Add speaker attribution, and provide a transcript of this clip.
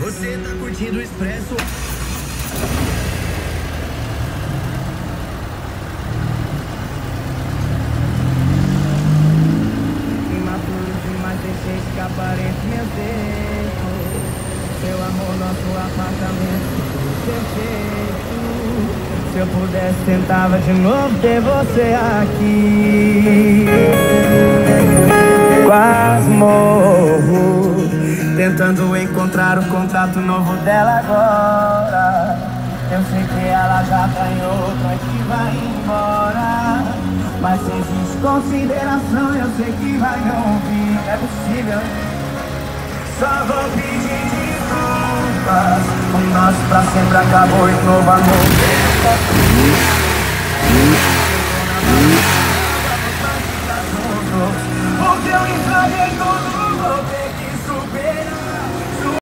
Speaker 1: você tá curtindo o expresso.
Speaker 2: Imaturo demais, deixei escapar entre meus dedos Seu amor, nosso apartamento perfeito. Se eu pudesse, tentava de novo ter você aqui. Quase morro Tentando encontrar o contato novo dela agora Eu sei que ela já em outra que vai embora mas se existe consideração, eu sei que vai ouvir. É possível. Só vou pedir desculpas. O nosso pra sempre acabou e novo amor.